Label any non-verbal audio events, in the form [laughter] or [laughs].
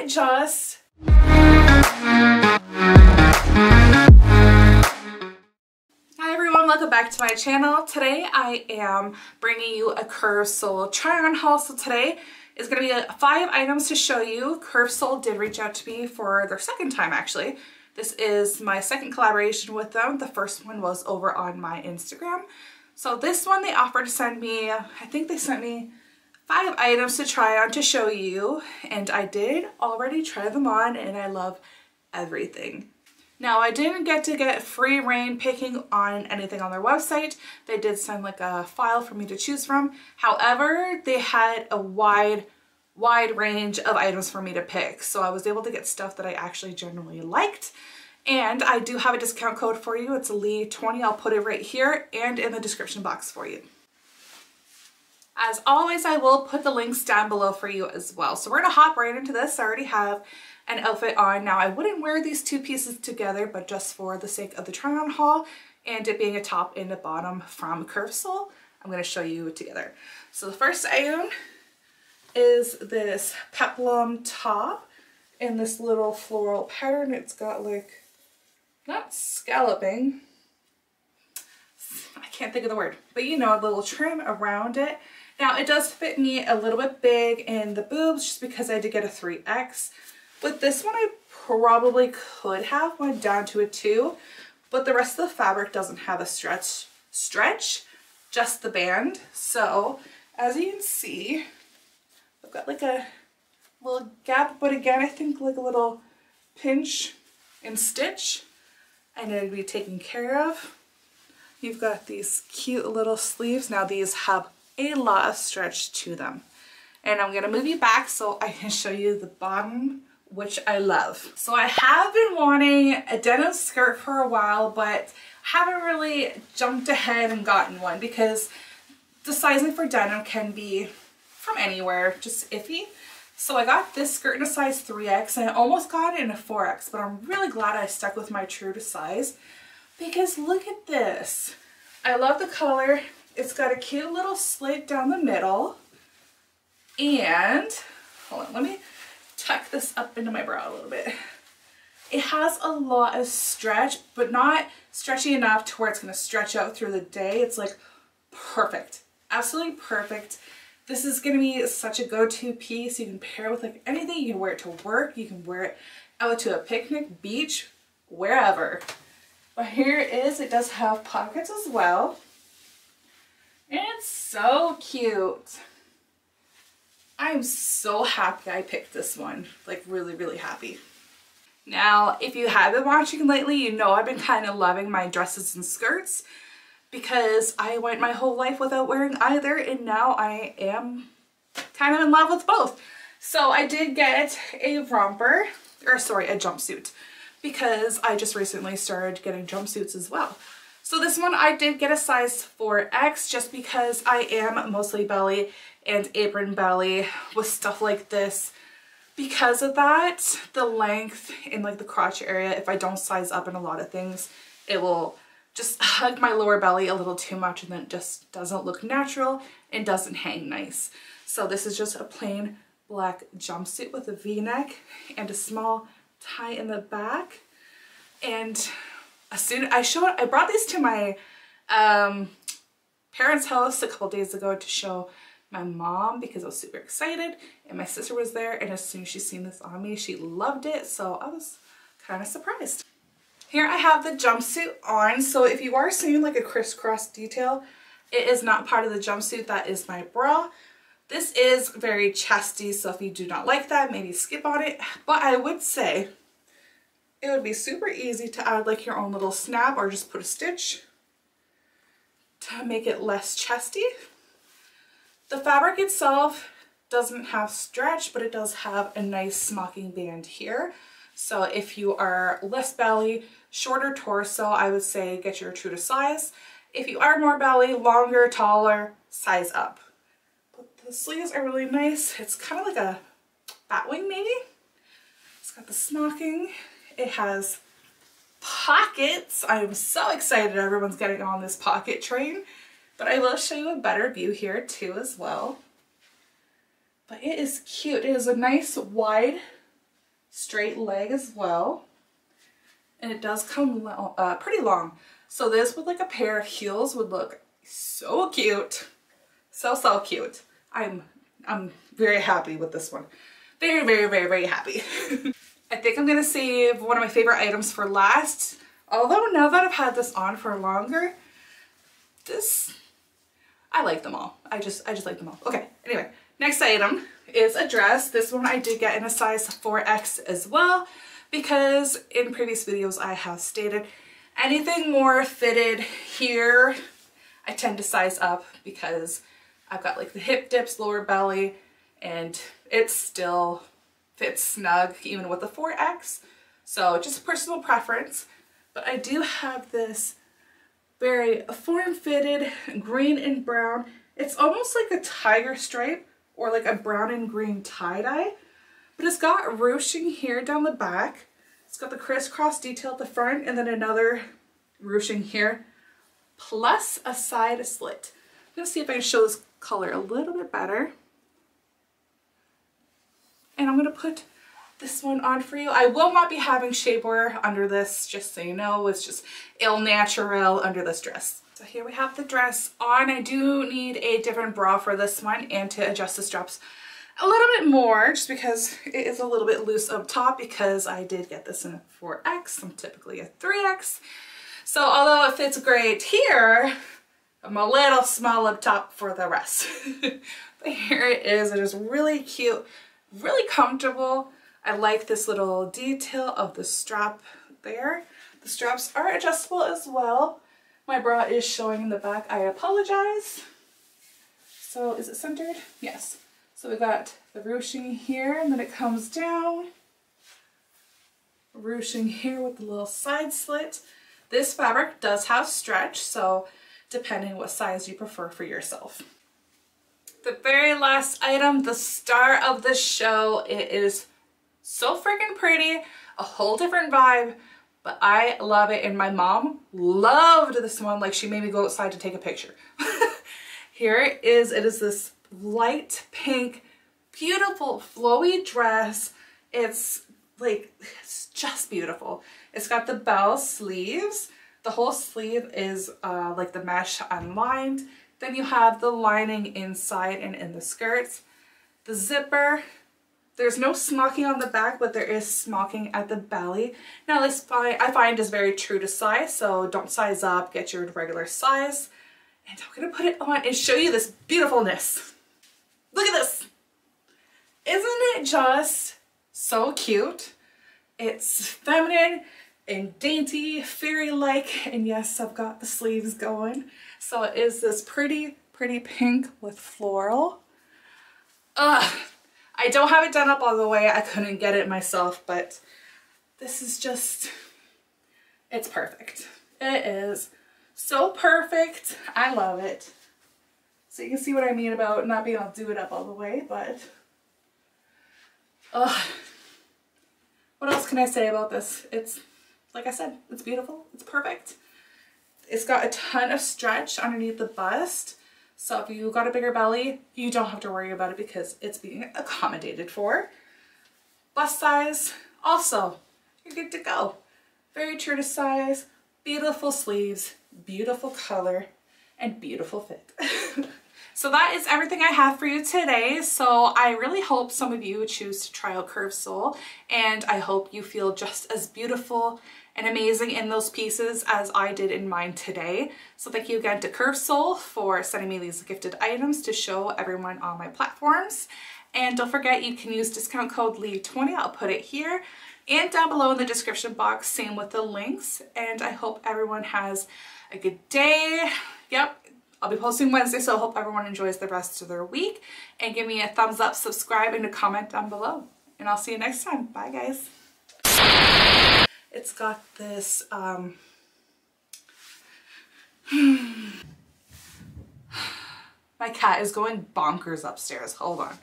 it just? Hi everyone, welcome back to my channel. Today I am bringing you a Curvesoul try-on haul. So today is going to be five items to show you. Curvesoul did reach out to me for their second time actually. This is my second collaboration with them. The first one was over on my Instagram. So this one they offered to send me, I think they sent me five items to try on to show you and I did already try them on and I love everything. Now I didn't get to get free reign picking on anything on their website. They did send like a file for me to choose from. However, they had a wide, wide range of items for me to pick. So I was able to get stuff that I actually generally liked. And I do have a discount code for you. It's Leigh20. I'll put it right here and in the description box for you. As always, I will put the links down below for you as well. So we're gonna hop right into this. I already have an outfit on. Now I wouldn't wear these two pieces together, but just for the sake of the try on haul and it being a top and a bottom from Curvesoul, I'm gonna show you together. So the first item is this peplum top in this little floral pattern. It's got like, not scalloping, I can't think of the word, but you know, a little trim around it. Now it does fit me a little bit big in the boobs just because I did get a 3X. With this one, I probably could have went down to a two, but the rest of the fabric doesn't have a stretch, stretch, just the band. So as you can see, I've got like a little gap, but again, I think like a little pinch and stitch and it'd be taken care of. You've got these cute little sleeves. Now these have a lot of stretch to them. And I'm gonna move you back so I can [laughs] show you the bottom which I love. So I have been wanting a denim skirt for a while, but haven't really jumped ahead and gotten one because the sizing for denim can be from anywhere, just iffy. So I got this skirt in a size 3X and I almost got it in a 4X, but I'm really glad I stuck with my true to size because look at this. I love the color. It's got a cute little slit down the middle and hold on, let me tuck this up into my brow a little bit. It has a lot of stretch, but not stretchy enough to where it's to stretch out through the day. It's like perfect, absolutely perfect. This is going to be such a go-to piece. You can pair it with like anything. You can wear it to work. You can wear it out to a picnic, beach, wherever. But here it is. It does have pockets as well. It's so cute. I'm so happy I picked this one. Like really, really happy. Now, if you have been watching lately, you know I've been kind of loving my dresses and skirts because I went my whole life without wearing either and now I am kind of in love with both. So I did get a romper, or sorry, a jumpsuit because I just recently started getting jumpsuits as well. So this one I did get a size 4X just because I am mostly belly and apron belly with stuff like this. Because of that, the length in like the crotch area, if I don't size up in a lot of things, it will just hug my lower belly a little too much and then it just doesn't look natural and doesn't hang nice. So this is just a plain black jumpsuit with a v-neck and a small tie in the back. And as soon I showed, I brought these to my um, parents' house a couple days ago to show my mom because I was super excited and my sister was there and as soon as she seen this on me she loved it so I was kind of surprised. Here I have the jumpsuit on so if you are seeing like a crisscross detail it is not part of the jumpsuit that is my bra. This is very chesty so if you do not like that maybe skip on it but I would say it would be super easy to add like your own little snap or just put a stitch to make it less chesty. The fabric itself doesn't have stretch, but it does have a nice smocking band here. So if you are less belly, shorter torso, I would say get your true to size. If you are more belly, longer, taller, size up. But the sleeves are really nice. It's kind of like a bat wing maybe. It's got the smocking. It has pockets. I'm so excited everyone's getting on this pocket train. But I will show you a better view here too as well. But it is cute. It is a nice wide straight leg as well. And it does come uh, pretty long. So this with like a pair of heels would look so cute. So, so cute. I'm, I'm very happy with this one. Very, very, very, very happy. [laughs] I think I'm gonna save one of my favorite items for last. Although now that I've had this on for longer, this, I like them all. I just, I just like them all. Okay, anyway, next item is a dress. This one I did get in a size 4X as well because in previous videos I have stated anything more fitted here I tend to size up because I've got like the hip dips, lower belly, and it's still fits snug even with the 4X. So just personal preference. But I do have this very form-fitted green and brown. It's almost like a tiger stripe or like a brown and green tie-dye. But it's got ruching here down the back. It's got the crisscross detail at the front and then another ruching here plus a side slit. I'm to see if I can show this color a little bit better. And I'm to put this one on for you. I will not be having shapewear under this, just so you know. It's just il natural under this dress. So here we have the dress on. I do need a different bra for this one and to adjust the straps a little bit more just because it is a little bit loose up top because I did get this in a 4X. I'm typically a 3X. So although it fits great here, I'm a little small up top for the rest. [laughs] but here it is. It is really cute, really comfortable. I like this little detail of the strap there. The straps are adjustable as well. My bra is showing in the back. I apologize. So is it centered? Yes. So we got the ruching here and then it comes down. Ruching here with the little side slit. This fabric does have stretch, so depending what size you prefer for yourself. The very last item, the star of the show, it is so freaking pretty, a whole different vibe, but I love it and my mom loved this one, like she made me go outside to take a picture. [laughs] Here it is, it is this light pink, beautiful flowy dress. It's like, it's just beautiful. It's got the bell sleeves. The whole sleeve is uh, like the mesh unlined. Then you have the lining inside and in the skirts. The zipper, there's no smocking on the back, but there is smocking at the belly. Now this I find is very true to size, so don't size up, get your regular size. And I'm gonna put it on and show you this beautifulness. Look at this. Isn't it just so cute? It's feminine and dainty, fairy-like, and yes, I've got the sleeves going. So it is this pretty, pretty pink with floral. Ugh, I don't have it done up all the way. I couldn't get it myself, but this is just, it's perfect. It is so perfect. I love it. So you can see what I mean about not being able to do it up all the way, but, ugh. What else can I say about this? It's, like I said, it's beautiful. It's perfect. It's got a ton of stretch underneath the bust. So if you got a bigger belly, you don't have to worry about it because it's being accommodated for. Bust size, also, you're good to go. Very true to size, beautiful sleeves, beautiful color, and beautiful fit. [laughs] So that is everything I have for you today. So I really hope some of you choose to try out Curvesoul and I hope you feel just as beautiful and amazing in those pieces as I did in mine today. So thank you again to Curvesoul for sending me these gifted items to show everyone on my platforms. And don't forget you can use discount code Leigh20, I'll put it here and down below in the description box, same with the links. And I hope everyone has a good day. Yep, I'll be posting Wednesday, so I hope everyone enjoys the rest of their week. And give me a thumbs up, subscribe, and a comment down below. And I'll see you next time. Bye, guys. It's got this, um... [sighs] My cat is going bonkers upstairs. Hold on.